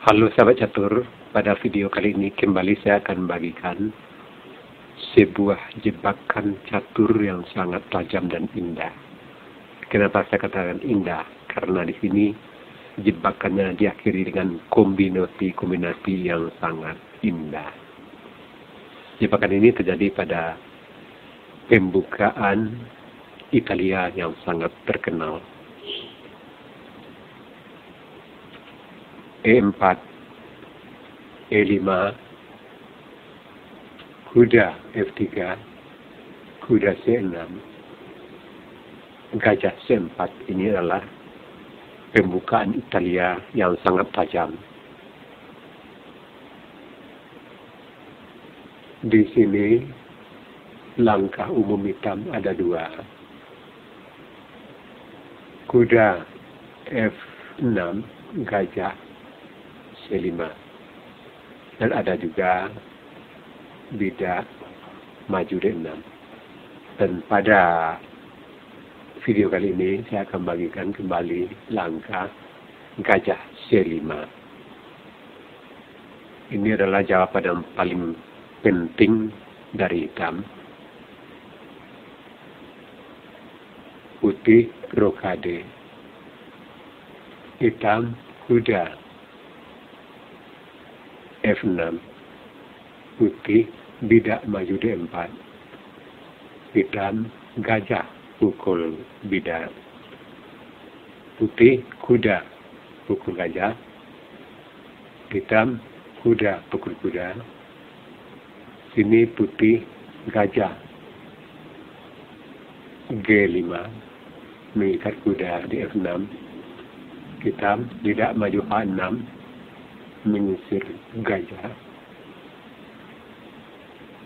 Halo sahabat catur, pada video kali ini kembali saya akan bagikan sebuah jebakan catur yang sangat tajam dan indah. Kenapa saya katakan indah? Karena di sini jebakannya diakhiri dengan kombinasi-kombinasi yang sangat indah. Jebakan ini terjadi pada pembukaan Italia yang sangat terkenal E4, E5, kuda F3, kuda C6, gajah C4 ini adalah pembukaan Italia yang sangat tajam. Di sini langkah umum hitam ada dua. Kuda F6 gajah C5 dan ada juga bidak maju D6 dan pada video kali ini saya akan bagikan kembali langkah gajah C5 ini adalah jawaban yang paling penting dari hitam. Putih rokade. Hitam kuda F6 putih bidak maju D4 hitam gajah pukul bidak putih kuda pukul gajah. Hitam kuda pukul kuda. Sini putih gajah. G5 mengikat kuda di F6 hitam tidak maju H6 mengusir gajah.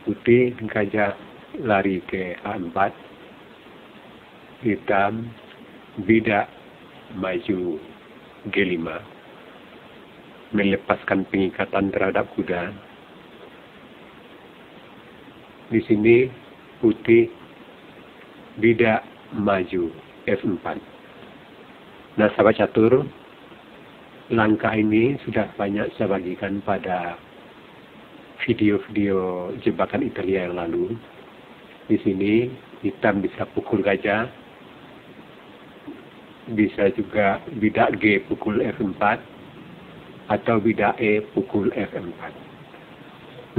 Putih gajah lari ke A4. Hitam bidak maju G5. Melepaskan pengikatan terhadap kuda. Di sini putih bidak maju F4. Nah, sahabat catur, langkah ini sudah banyak saya bagikan pada video-video jebakan Italia yang lalu. Di sini hitam bisa pukul gajah, bisa juga bidak G pukul F4, atau bidak E pukul F4.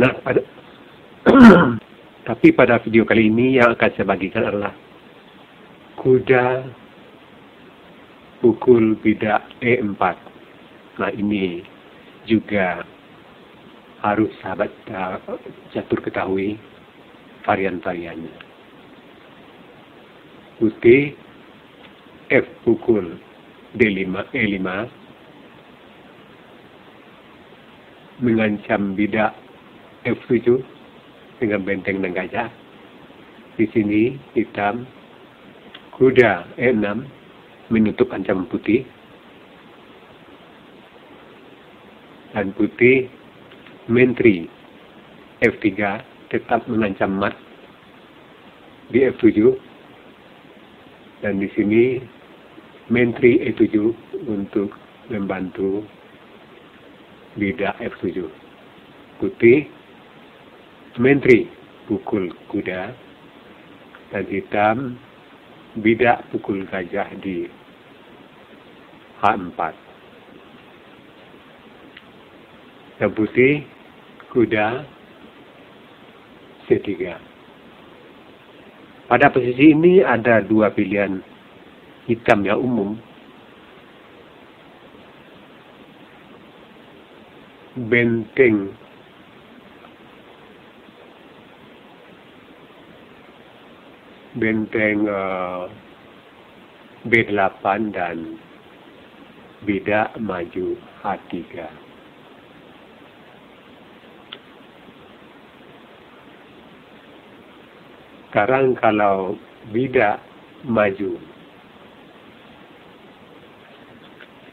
Nah, pada tapi pada video kali ini yang akan saya bagikan adalah kuda pukul bidak E4 Nah ini juga harus sahabat uh, catur ketahui varian-variannya. Putih F pukul D5 E5 mengancam bidak F7 dengan benteng dan gajah. Di sini hitam kuda E6 menutup ancaman putih dan putih menteri F3 tetap mengancam mat di F7 dan di sini menteri E7 untuk membantu bidak F7 putih menteri pukul kuda. Dan hitam bidak pukul gajah di H4 putih kuda C3. Pada posisi ini ada dua pilihan hitam yang umum. Benteng benteng uh, B8 dan bidak maju H3. Sekarang kalau bidak maju.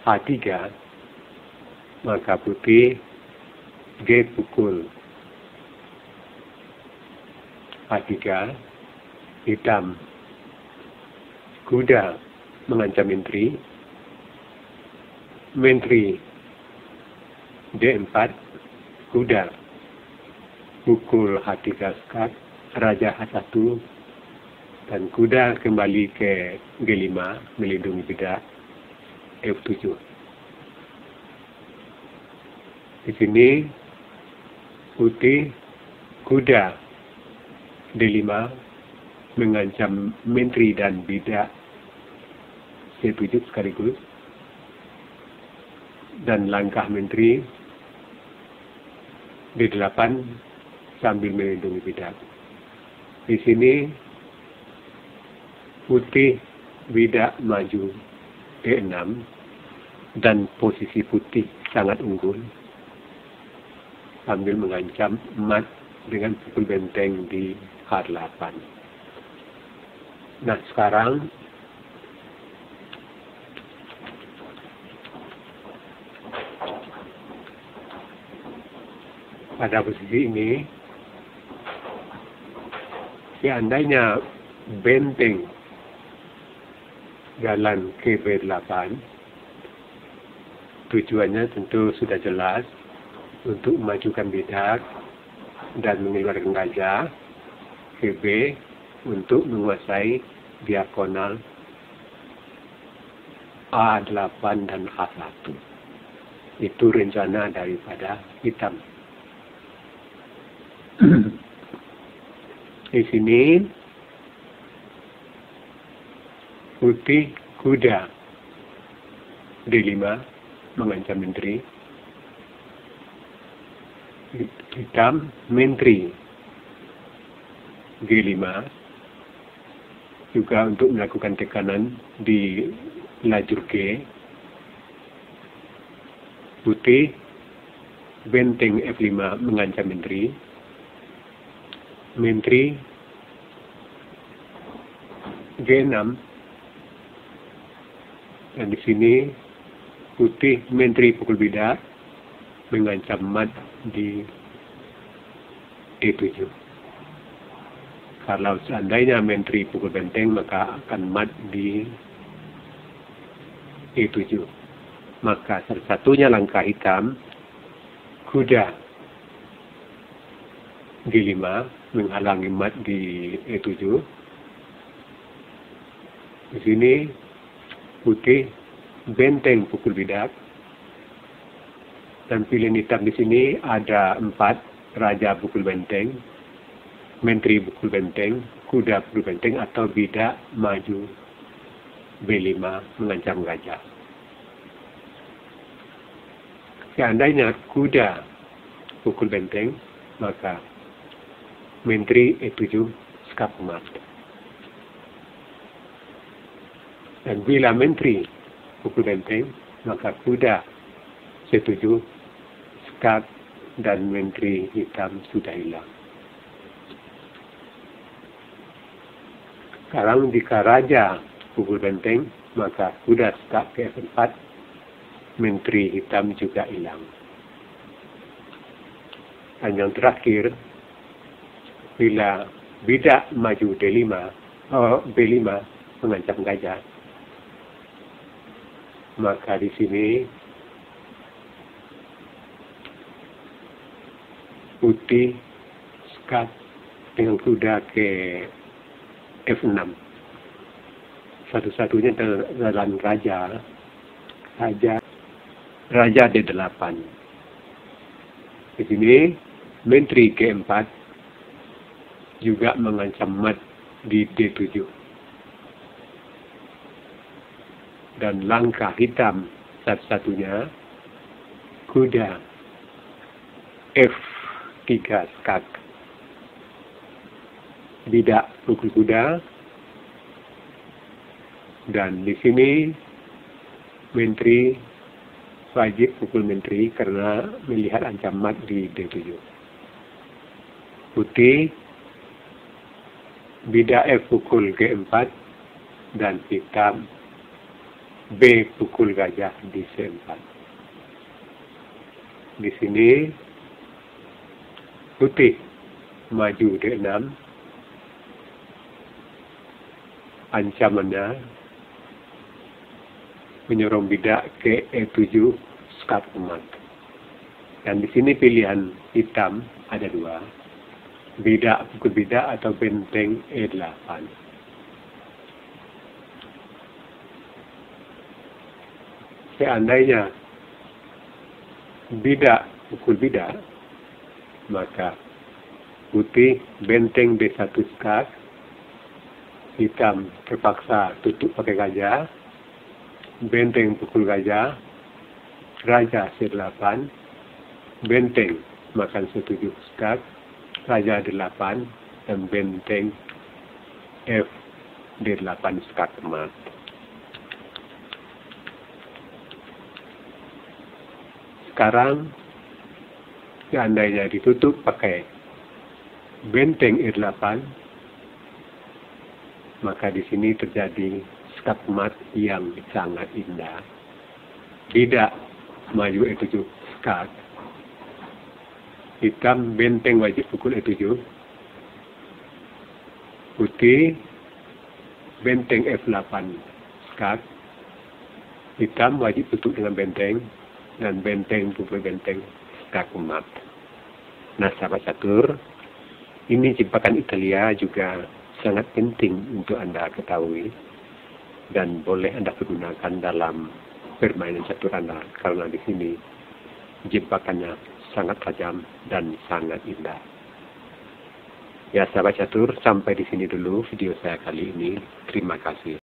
H3 maka putih G pukul. H3 hitam. Kuda mengancam menteri. Menteri D4 kuda pukul H3 skat Raja H1 dan kuda kembali ke G5 melindungi bidak F7 di sini putih kuda D5 mengancam menteri dan bidak C7 sekaligus dan langkah menteri D8 sambil melindungi bidak. Di sini putih bidak maju D6 dan posisi putih sangat unggul sambil mengancam emat dengan pukul benteng di H8. Nah sekarang pada posisi ini seandainya benteng jalan ke B8 tujuannya tentu sudah jelas untuk memajukan bidak dan mengeluarkan gajah ke B untuk menguasai diagonal A8 dan H1 itu rencana daripada hitam di sini putih kuda. D5 mengancam menteri. Hitam menteri. G5 juga untuk melakukan tekanan di lajur G. Putih benteng F5 mengancam menteri Menteri G6 dan di sini putih Menteri pukul bidak mengancam mat di E7. Kalau seandainya Menteri pukul benteng maka akan mat di E7. Maka salah satunya langkah hitam kuda G5 menghalangi mat di E7. Di sini putih benteng pukul bidak. Dan pilihan hitam di sini ada empat raja pukul benteng, menteri pukul benteng, kuda pukul benteng atau bidak maju B5 mengancam gajah. Seandainya kuda pukul benteng, maka Menteri E7 Skapmat. Dan bila Menteri pukul benteng, maka kuda C7 Skap dan Menteri Hitam sudah hilang. Sekarang jika Raja pukul benteng, maka kuda Skap ke F4, Menteri Hitam juga hilang. Dan yang terakhir, bila bidak maju D5, oh, B5 mengancam gajah. Maka di sini putih skat dengan kuda ke F6. Satu-satunya dalam raja, raja, raja D8. Di sini menteri ke-4 juga mengancam mat di D7. Dan langkah hitam satu-satunya kuda F3 skak. Bidak pukul kuda. Dan di sini menteri wajib pukul menteri karena melihat ancaman di D7. Putih Bida F pukul G4 dan hitam B pukul gajah di C4. Di sini putih maju D6 ancamannya menyorong bidak ke E7 skat emat. Dan di sini pilihan hitam ada dua. Bida, pukul bida atau benteng E8. Seandainya bida, pukul bida, maka putih benteng B1 skak, hitam terpaksa tutup pakai gajah, benteng pukul gajah, raja C8, benteng makan setuju skak, raja D8, dan benteng F D8 skak emas. Sekarang seandainya ditutup pakai benteng E8, maka di sini terjadi skakmat yang sangat indah. Tidak maju E7 skak. Hitam benteng wajib pukul E7. Putih benteng F8 skak. Hitam wajib tutup dengan benteng dan benteng pukul benteng skakmat. Nah, sahabat catur, ini jebakan Italia juga sangat penting untuk Anda ketahui dan boleh Anda pergunakan dalam permainan catur Anda karena di sini jebakannya sangat tajam dan sangat indah. Ya sahabat catur, sampai di sini dulu video saya kali ini. Terima kasih.